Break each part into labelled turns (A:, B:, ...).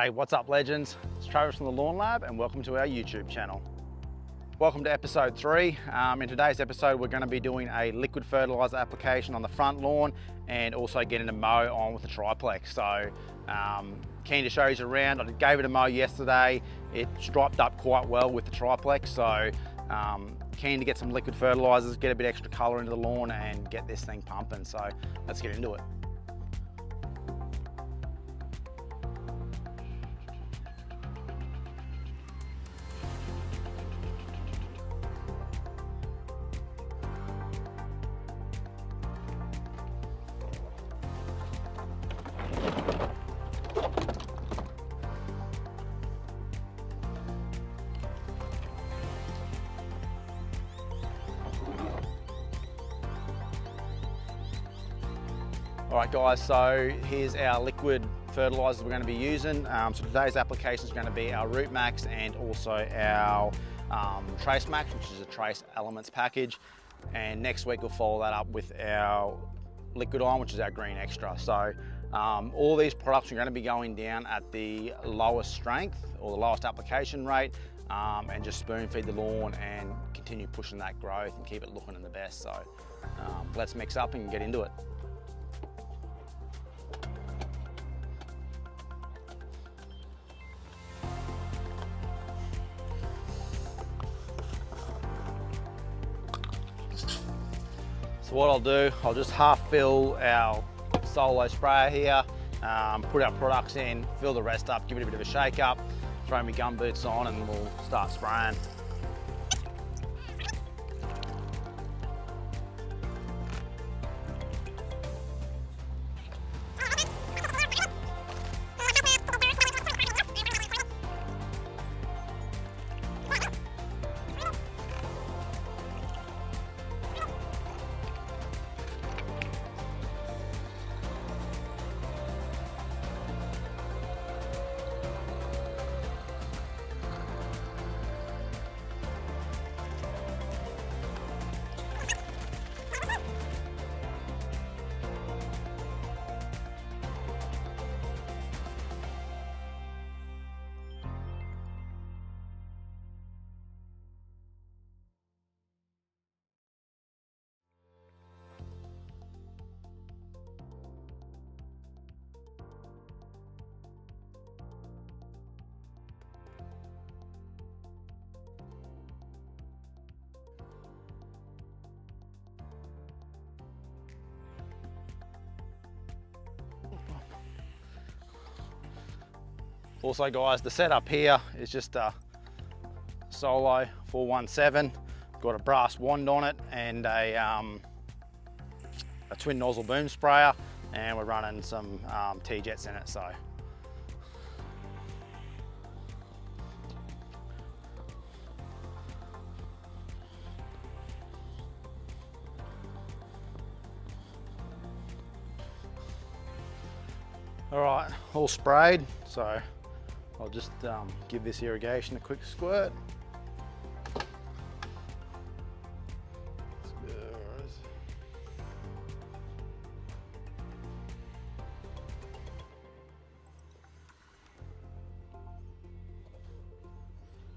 A: Hey, what's up legends? It's Travis from the Lawn Lab and welcome to our YouTube channel. Welcome to episode three. Um, in today's episode, we're gonna be doing a liquid fertilizer application on the front lawn and also getting a mow on with the triplex. So um, keen to show you around. I gave it a mow yesterday. It striped up quite well with the triplex. So um, keen to get some liquid fertilizers, get a bit extra color into the lawn and get this thing pumping. So let's get into it. All right guys, so here's our liquid fertilizers we're going to be using. Um, so today's application is going to be our Root Max and also our um, Trace Max, which is a trace elements package. And next week we'll follow that up with our Liquid Iron, which is our green extra. So um, all these products are going to be going down at the lowest strength or the lowest application rate um, and just spoon feed the lawn and continue pushing that growth and keep it looking in the best. So um, let's mix up and get into it. What I'll do, I'll just half fill our solo sprayer here, um, put our products in, fill the rest up, give it a bit of a shake up, throw my gum boots on and we'll start spraying. Also guys, the setup here is just a Solo 417. Got a brass wand on it and a, um, a twin nozzle boom sprayer and we're running some um, TeeJets in it, so. All right, all sprayed, so I'll just um, give this irrigation a quick squirt.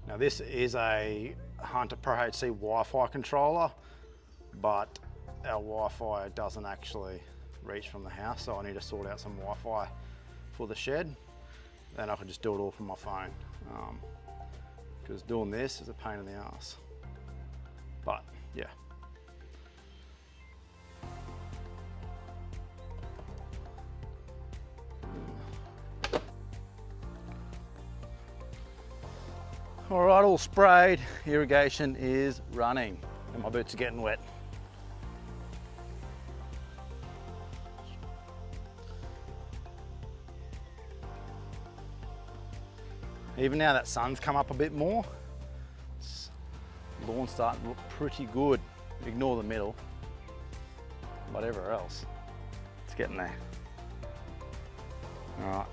A: Now this is a Hunter Pro HC Wi-Fi controller, but our Wi-Fi doesn't actually reach from the house, so I need to sort out some Wi-Fi for the shed then I can just do it all from my phone. Because um, doing this is a pain in the ass. But yeah. All right, all sprayed, irrigation is running and my boots are getting wet. Even now that sun's come up a bit more, lawn's starting to look pretty good. Ignore the middle, whatever else, it's getting there. All right.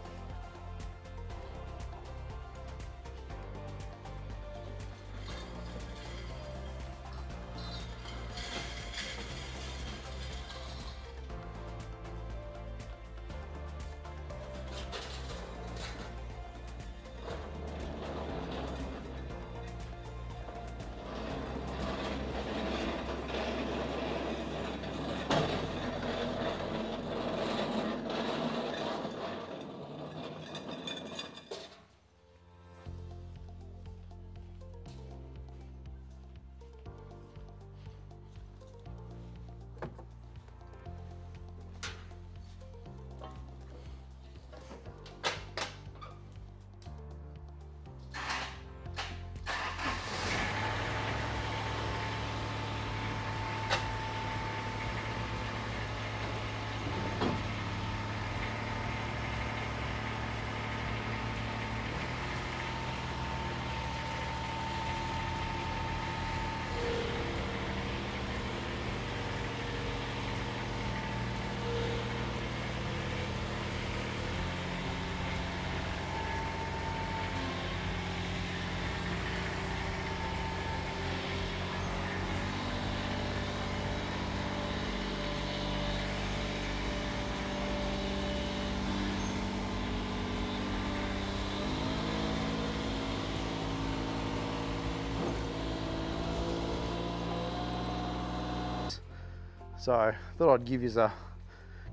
A: So I thought I'd give you a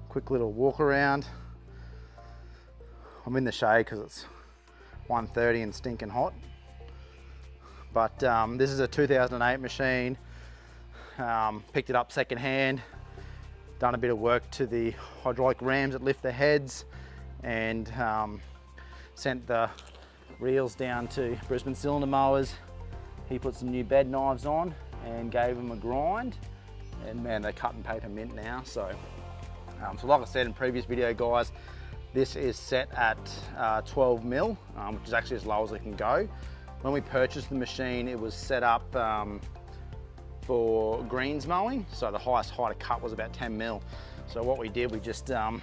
A: quick little walk around. I'm in the shade because it's 1.30 and stinking hot. But um, this is a 2008 machine. Um, picked it up secondhand. Done a bit of work to the hydraulic rams that lift the heads and um, sent the reels down to Brisbane Cylinder Mowers. He put some new bed knives on and gave them a grind. And man, they're cut and paper mint now. So, um, so like I said in previous video, guys, this is set at uh, 12 mil, um, which is actually as low as it can go. When we purchased the machine, it was set up um, for greens mowing. So the highest height of cut was about 10 mil. So what we did, we just, um,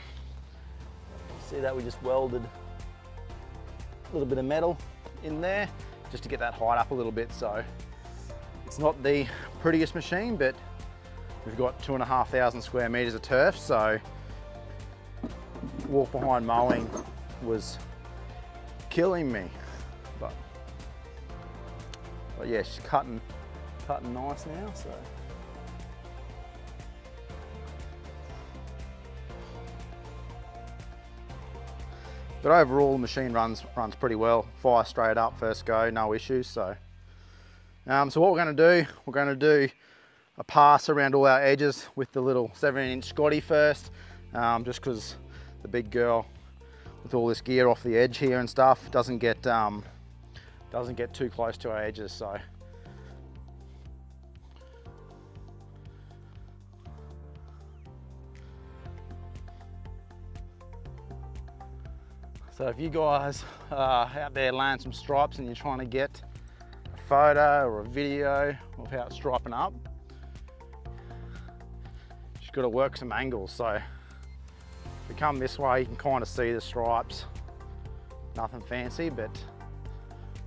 A: see that we just welded a little bit of metal in there just to get that height up a little bit. So it's not the prettiest machine, but we've got two and a half thousand square meters of turf. So walk behind mowing was killing me. But, but yeah, she's cutting, cutting nice now, so. But overall, the machine runs runs pretty well. Fire straight up, first go, no issues. So, um, so what we're going to do, we're going to do a pass around all our edges with the little 17 inch Scotty first, um, just because the big girl with all this gear off the edge here and stuff doesn't get um, doesn't get too close to our edges so. So if you guys are out there laying some stripes and you're trying to get a photo or a video of how it's striping up, got to work some angles. So if you come this way, you can kind of see the stripes. Nothing fancy, but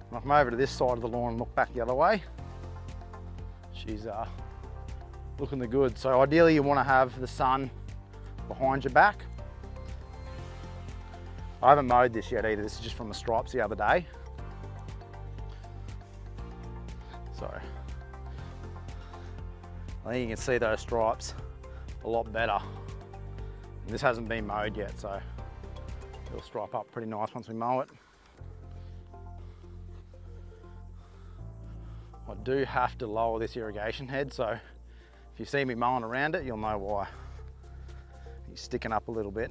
A: when I come over to this side of the lawn and look back the other way, she's uh, looking the good. So ideally you want to have the sun behind your back. I haven't mowed this yet either. This is just from the stripes the other day. So I think you can see those stripes a lot better. This hasn't been mowed yet, so it'll stripe up pretty nice once we mow it. I do have to lower this irrigation head, so if you see me mowing around it, you'll know why. He's sticking up a little bit.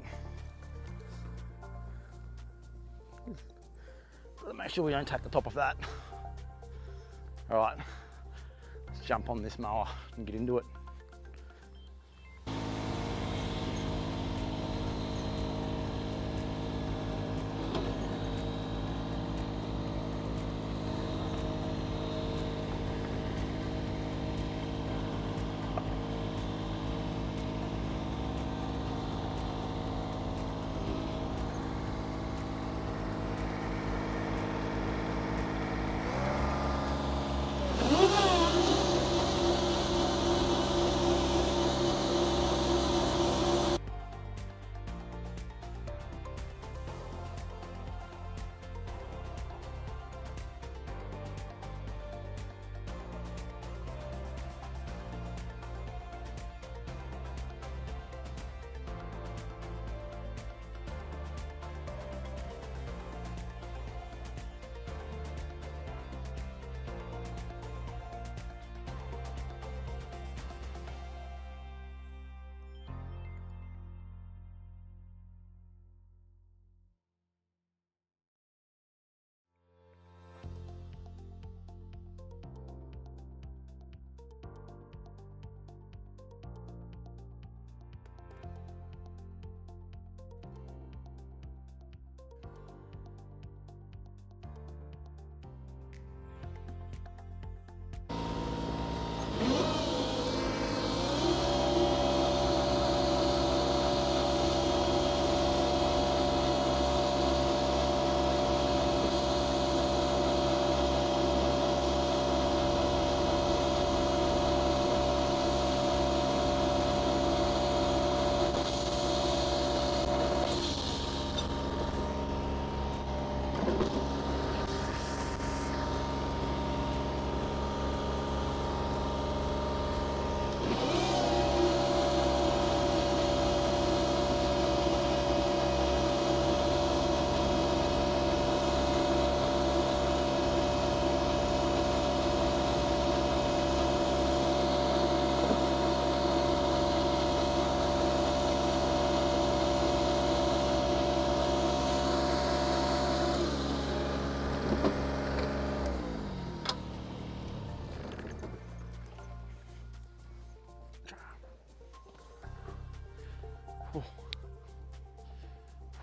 A: Make sure we don't take the top of that. All right, let's jump on this mower and get into it.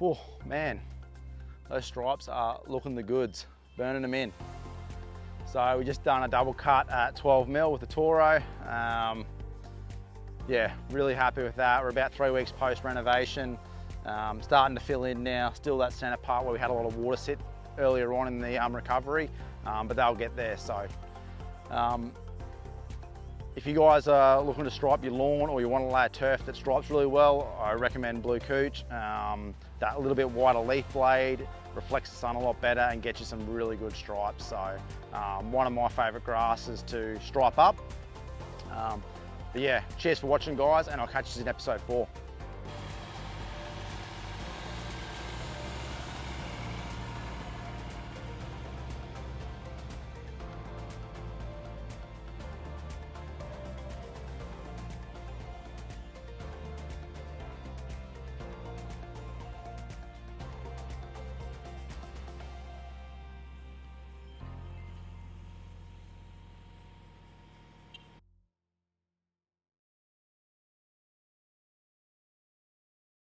A: Whew, man, those stripes are looking the goods, burning them in. So we just done a double cut at 12 mil with the Toro. Um, yeah, really happy with that. We're about three weeks post renovation. Um, starting to fill in now. Still that center part where we had a lot of water sit earlier on in the um, recovery, um, but they'll get there. So um, if you guys are looking to stripe your lawn or you want to lay a turf that stripes really well, I recommend Blue Cooch. Um, that little bit wider leaf blade reflects the sun a lot better and gets you some really good stripes. So um, one of my favorite grasses to stripe up. Um, but yeah, cheers for watching guys and I'll catch you in episode four.